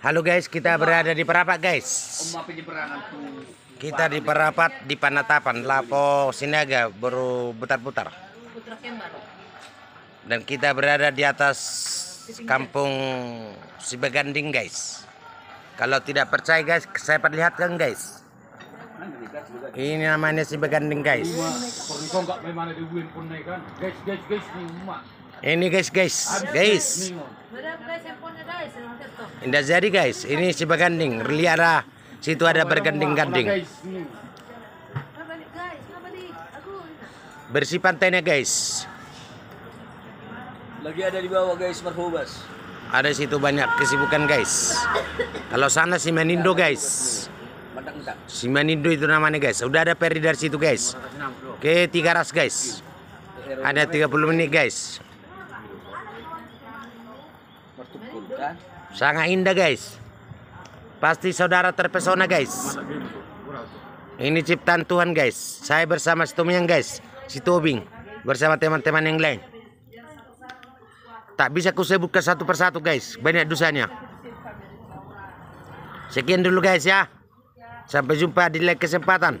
Halo guys, kita berada di Perapat guys. Kita di Perapat di Panatapan, Lapo Sinaga baru putar-putar. Dan kita berada di atas kampung Sibaganding guys. Kalau tidak percaya guys, saya perlihatkan guys. Ini namanya Sibaganding guys. Kan? Guys. Ini guys guys, guys. Indah jadi guys, ini Sibaganding. Lihat lah, situ ada berganding-ganding. Bersih pantainya guys. Lagi ada di bawah guys Marhubas. Ada situ banyak kesibukan guys. Kalau sana si Manindo guys. Si Manindo itu namanya guys. Udah ada peri dari situ guys. Oke, tiga ras guys. Ada 30 menit guys. Sangat indah guys. Pasti saudara terpesona guys. Ini ciptaan Tuhan guys. Saya bersama Tomyang guys. Si Tobing. Bersama teman-teman yang lain. Tak bisa kusebutkan satu persatu guys. Banyak dosanya. Sekian dulu guys ya. Sampai jumpa di lain kesempatan.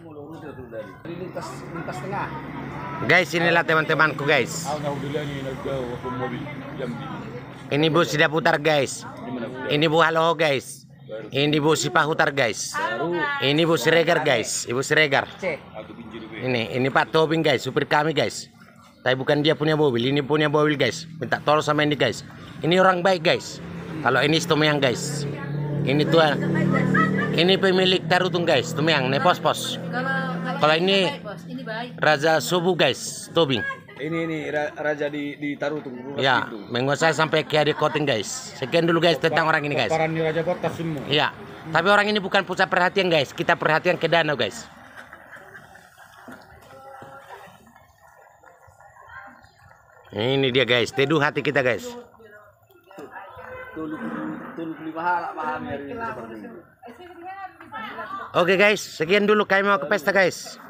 Guys inilah teman-temanku guys. Ini. Bus sudah putar guys. Ini bu halo guys. Ini bu si pahutar guys. Ini bu Siregar guys. Ibu Siregar. Ini ini Pak Tobing guys, supir kami guys. Tapi bukan dia punya mobil, ini punya mobil guys. Minta tolong sama ini guys. Ini orang baik guys. Kalau ini Tomyang guys. Ini tuan. Ini pemilik Tarutung guys, Tomyang, ne pos. Kalau ini-. Raja Subu guys, Tobing. Ini ini ra- raja di di Tarutung. Ruas Ya, menguasai sampai ke Adi Koting guys. Sekian dulu guys tentang orang ini guys. Paran di Raja Kota semua. Iya. Tapi orang ini bukan pusat perhatian guys. Kita perhatian ke danau guys. Ini dia guys, teduh hati kita guys. Ini. Oke guys, sekian dulu kami mau ke pesta guys.